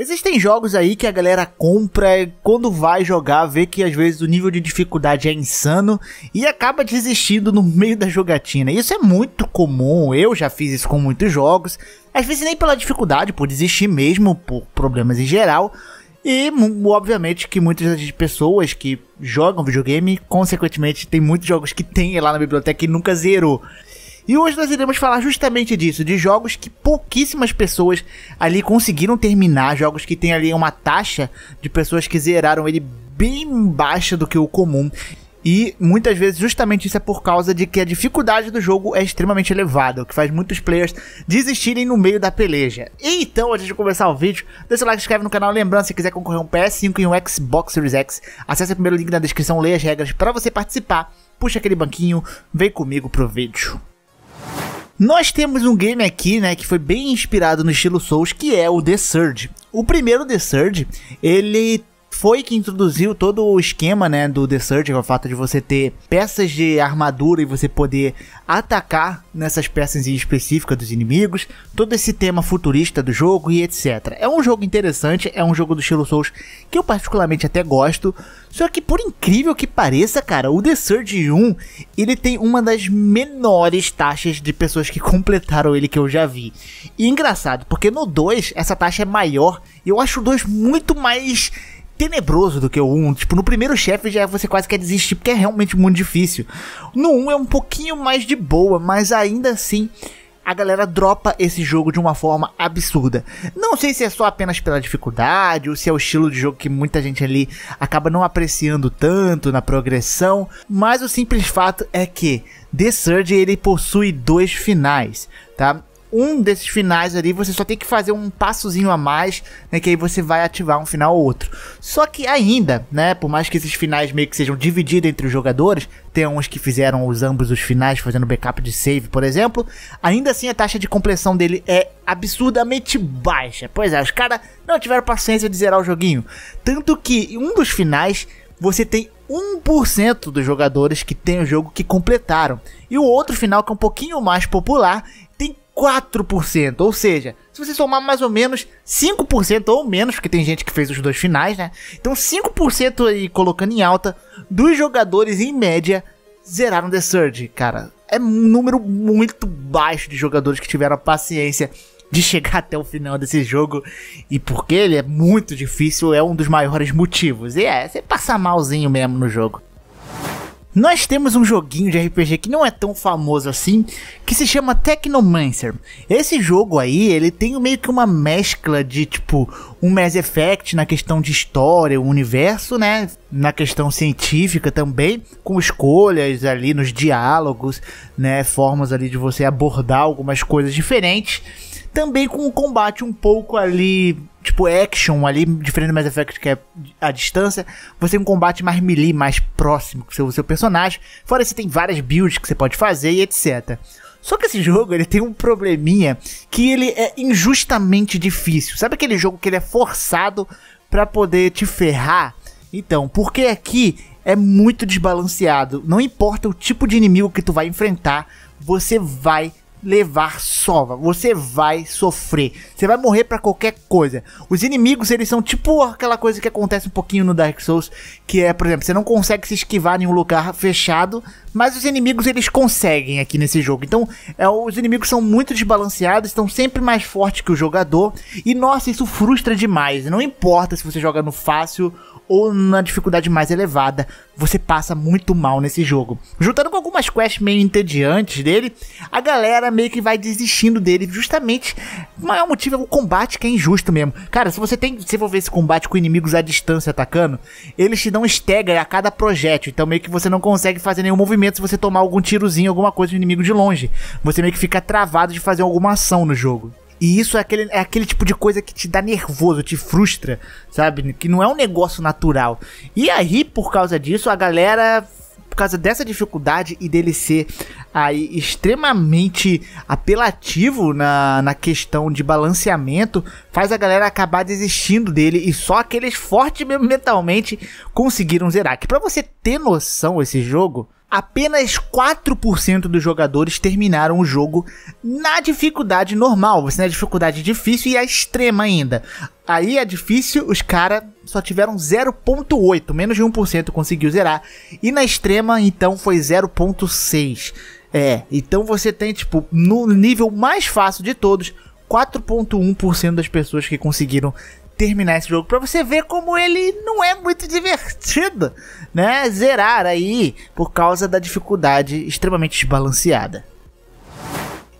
Existem jogos aí que a galera compra quando vai jogar, vê que às vezes o nível de dificuldade é insano e acaba desistindo no meio da jogatina. Isso é muito comum, eu já fiz isso com muitos jogos. Às vezes nem pela dificuldade, por desistir mesmo, por problemas em geral. E, obviamente, que muitas das pessoas que jogam videogame, consequentemente, tem muitos jogos que tem lá na biblioteca e nunca zerou. E hoje nós iremos falar justamente disso, de jogos que pouquíssimas pessoas ali conseguiram terminar, jogos que tem ali uma taxa de pessoas que zeraram ele bem baixa do que o comum. E muitas vezes justamente isso é por causa de que a dificuldade do jogo é extremamente elevada, o que faz muitos players desistirem no meio da peleja. Então, antes de começar o vídeo, deixa o like, se inscreve no canal, lembrando, se quiser concorrer um PS5 e um Xbox Series X, acesse o primeiro link na descrição, leia as regras para você participar, puxa aquele banquinho, vem comigo pro vídeo. Nós temos um game aqui, né, que foi bem inspirado no estilo Souls, que é o The Surge. O primeiro The Surge, ele foi que introduziu todo o esquema, né, do The Surge, o fato de você ter peças de armadura e você poder atacar nessas peças em dos inimigos, todo esse tema futurista do jogo e etc. É um jogo interessante, é um jogo do estilo Souls que eu particularmente até gosto, só que por incrível que pareça, cara, o The Surge 1, ele tem uma das menores taxas de pessoas que completaram ele que eu já vi. E engraçado, porque no 2 essa taxa é maior, e eu acho o 2 muito mais tenebroso do que o 1. Tipo, no primeiro chefe já você quase quer desistir, porque é realmente muito difícil. No 1 é um pouquinho mais de boa, mas ainda assim a galera dropa esse jogo de uma forma absurda. Não sei se é só apenas pela dificuldade ou se é o estilo de jogo que muita gente ali acaba não apreciando tanto na progressão, mas o simples fato é que The Surge ele possui dois finais, tá? Um desses finais ali você só tem que fazer um passozinho a mais, né, que aí você vai ativar um final ou outro. Só que ainda, né, por mais que esses finais meio que sejam divididos entre os jogadores, tem uns que fizeram os ambos os finais fazendo backup de save, por exemplo, ainda assim a taxa de compleção dele é absurdamente baixa. Pois é, os caras não tiveram paciência de zerar o joguinho, tanto que um dos finais você tem 1% dos jogadores que tem o jogo que completaram. E o outro final que é um pouquinho mais popular 4%. Ou seja, se você somar mais ou menos 5% ou menos, porque tem gente que fez os dois finais, né? Então 5% aí colocando em alta dos jogadores em média zeraram The Surge, cara. É um número muito baixo de jogadores que tiveram a paciência de chegar até o final desse jogo. E porque ele é muito difícil, é um dos maiores motivos. E é, você passa malzinho mesmo no jogo. Nós temos um joguinho de RPG que não é tão famoso assim, que se chama Technomancer. Esse jogo aí, ele tem meio que uma mescla de tipo um Mass Effect na questão de história, o universo, né, na questão científica também, com escolhas ali nos diálogos, né, formas ali de você abordar algumas coisas diferentes também com um combate um pouco ali, tipo action ali, diferente do Mass Effect que é a distância, você tem um combate mais melee, mais próximo com o seu, seu personagem. Fora isso, tem várias builds que você pode fazer e etc. Só que esse jogo ele tem um probleminha que ele é injustamente difícil. Sabe aquele jogo que ele é forçado para poder te ferrar? Então, porque aqui é muito desbalanceado. Não importa o tipo de inimigo que tu vai enfrentar, você vai levar sova. Você vai sofrer. Você vai morrer para qualquer coisa. Os inimigos, eles são tipo aquela coisa que acontece um pouquinho no Dark Souls, que é, por exemplo, você não consegue se esquivar em um lugar fechado, mas os inimigos eles conseguem aqui nesse jogo. Então, é, os inimigos são muito desbalanceados, estão sempre mais fortes que o jogador. E nossa, isso frustra demais. Não importa se você joga no fácil ou na dificuldade mais elevada, você passa muito mal nesse jogo. Juntando com algumas quests meio entediantes dele, a galera meio que vai desistindo dele, justamente o maior motivo é o combate que é injusto mesmo. Cara, se você tem, se for ver esse combate com inimigos à distância atacando, eles te dão stagger a cada projétil, então meio que você não consegue fazer nenhum movimento se você tomar algum tirozinho, alguma coisa do inimigo de longe. Você meio que fica travado de fazer alguma ação no jogo. E isso é aquele, é aquele tipo de coisa que te dá nervoso, te frustra, sabe? Que não é um negócio natural. E aí, por causa disso, a galera por causa dessa dificuldade e dele ser aí extremamente apelativo na, na questão de balanceamento, faz a galera acabar desistindo dele e só aqueles fortes mentalmente conseguiram zerar. Que para você ter noção esse jogo, apenas 4% dos jogadores terminaram o jogo na dificuldade normal, você na dificuldade difícil e a extrema ainda. Aí a difícil, os caras só tiveram 0.8, menos de 1% conseguiu zerar, e na extrema então foi 0.6. É, então você tem tipo no nível mais fácil de todos, 4.1% das pessoas que conseguiram terminar esse jogo para você ver como ele não é muito divertido, né? Zerar aí por causa da dificuldade extremamente desbalanceada.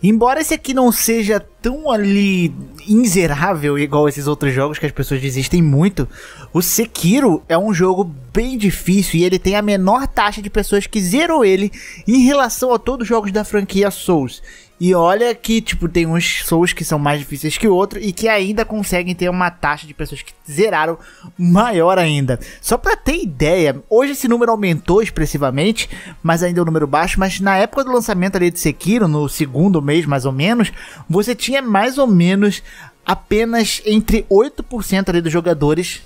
Embora esse aqui não seja tão ali inzerável igual esses outros jogos que as pessoas desistem muito, o Sekiro é um jogo bem difícil e ele tem a menor taxa de pessoas que zeram ele em relação a todos os jogos da franquia Souls. E olha que, tipo, tem uns Souls que são mais difíceis que outros e que ainda conseguem ter uma taxa de pessoas que zeraram maior ainda. Só pra ter ideia, hoje esse número aumentou expressivamente, mas ainda é um número baixo. Mas na época do lançamento ali de Sekiro, no segundo mês mais ou menos, você tinha mais ou menos apenas entre 8% ali dos jogadores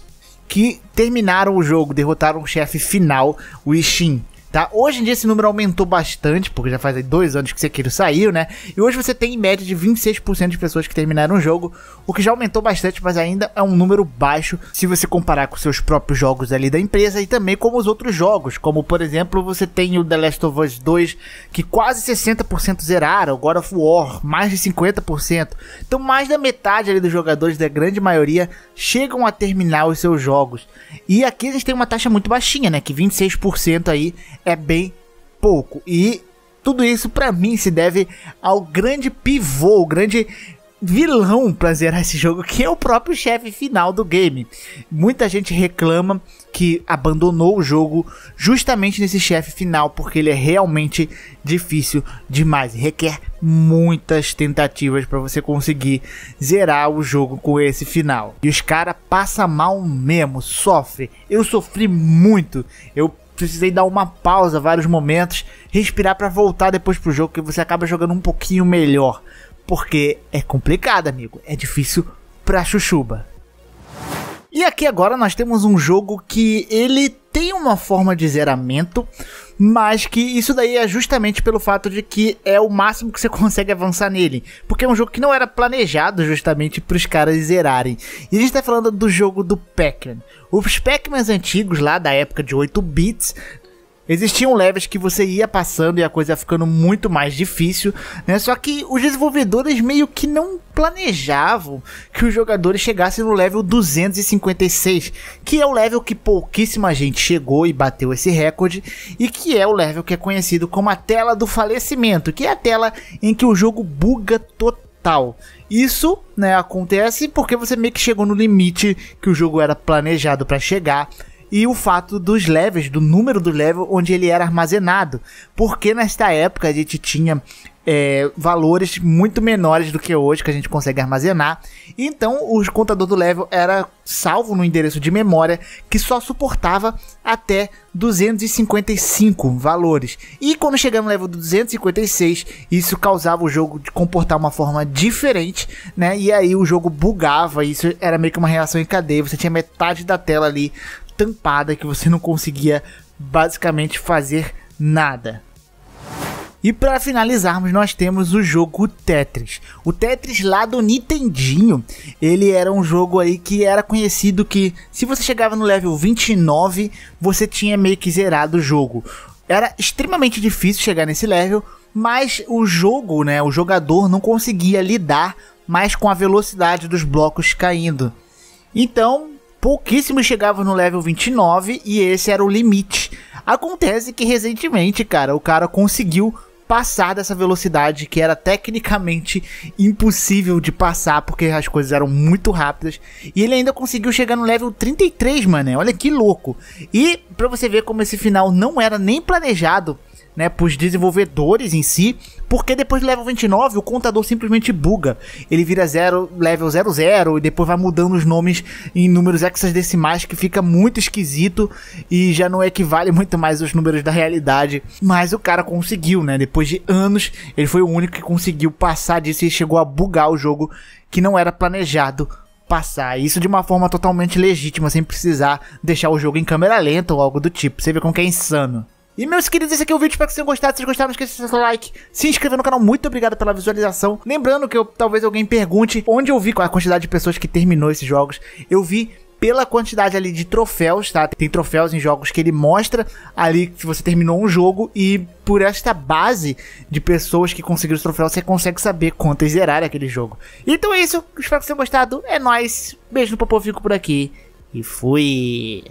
que terminaram o jogo, derrotaram o chefe final, o Ishin. Tá? Hoje em dia esse número aumentou bastante, porque já faz dois anos que Sekiro saiu, né? E hoje você tem em média de 26% de pessoas que terminaram o jogo, o que já aumentou bastante, mas ainda é um número baixo se você comparar com seus próprios jogos ali da empresa e também com os outros jogos, como por exemplo você tem o The Last of Us 2, que quase 60% zeraram, God of War, mais de 50%. Então mais da metade ali dos jogadores, da grande maioria, chegam a terminar os seus jogos. E aqui a gente tem uma taxa muito baixinha, né? Que 26% aí é bem pouco. E tudo isso para mim se deve ao grande pivô, o grande vilão para zerar esse jogo, que é o próprio chefe final do game. Muita gente reclama que abandonou o jogo justamente nesse chefe final, porque ele é realmente difícil demais, requer muitas tentativas para você conseguir zerar o jogo com esse final. E os caras passam mal mesmo, sofre. Eu sofri muito. Eu precisei dar uma pausa vários momentos, respirar para voltar depois pro jogo que você acaba jogando um pouquinho melhor, porque é complicado, amigo, é difícil pra chuchuba. E aqui agora nós temos um jogo que ele tem uma forma de zeramento, mas que isso daí é justamente pelo fato de que é o máximo que você consegue avançar nele, porque é um jogo que não era planejado justamente para os caras zerarem. E a gente está falando do jogo do Pac-Man. Os Pac-Mans antigos lá da época de 8 bits Existiam levels que você ia passando e a coisa ia ficando muito mais difícil, né? Só que os desenvolvedores meio que não planejavam que os jogadores chegassem no level 256, que é o level que pouquíssima gente chegou e bateu esse recorde, e que é o level que é conhecido como a tela do falecimento, que é a tela em que o jogo buga total. Isso, né, acontece porque você meio que chegou no limite que o jogo era planejado para chegar e o fato dos levels, do número do level onde ele era armazenado. Porque nesta época a gente tinha é, valores muito menores do que hoje que a gente consegue armazenar. Então o contador do level era salvo no endereço de memória que só suportava até 255 valores. E quando chegamos no level 256, isso causava o jogo de comportar uma forma diferente, né? E aí o jogo bugava, isso era meio que uma reação em cadeia. Você tinha metade da tela ali tampada que você não conseguia basicamente fazer nada. E para finalizarmos, nós temos o jogo Tetris. O Tetris lá do Nintendinho, ele era um jogo aí que era conhecido que se você chegava no level 29, você tinha meio que zerado o jogo. Era extremamente difícil chegar nesse level, mas o jogo, né, o jogador não conseguia lidar mais com a velocidade dos blocos caindo. Então, pouquíssimos chegavam no level 29 e esse era o limite. Acontece que recentemente, cara, o cara conseguiu passar dessa velocidade que era tecnicamente impossível de passar porque as coisas eram muito rápidas e ele ainda conseguiu chegar no level 33, mano. Olha que louco. E para você ver como esse final não era nem planejado, né, para os desenvolvedores em si, porque depois do level 29 o contador simplesmente buga. Ele vira zero, level 00 e depois vai mudando os nomes em números hexadecimais que fica muito esquisito e já não equivale muito mais aos números da realidade. Mas o cara conseguiu, né? Depois de anos, ele foi o único que conseguiu passar disso e chegou a bugar o jogo que não era planejado passar. Isso de uma forma totalmente legítima, sem precisar deixar o jogo em câmera lenta ou algo do tipo. Você vê como que é insano. E meus queridos, esse aqui é o vídeo, espero que vocês tenham gostado. Se vocês gostaram, não esqueça de deixar seu like, se inscrever no canal. Muito obrigado pela visualização. Lembrando que eu, talvez alguém pergunte onde eu vi qual a quantidade de pessoas que terminou esses jogos. Eu vi pela quantidade ali de troféus, tá? Tem troféus em jogos que ele mostra ali que você terminou um jogo e por esta base de pessoas que conseguiram os troféus, você consegue saber quantas zeraram aquele jogo. Então é isso, espero que vocês tenham gostado. É nóis, beijo no popô, fico por aqui e fui.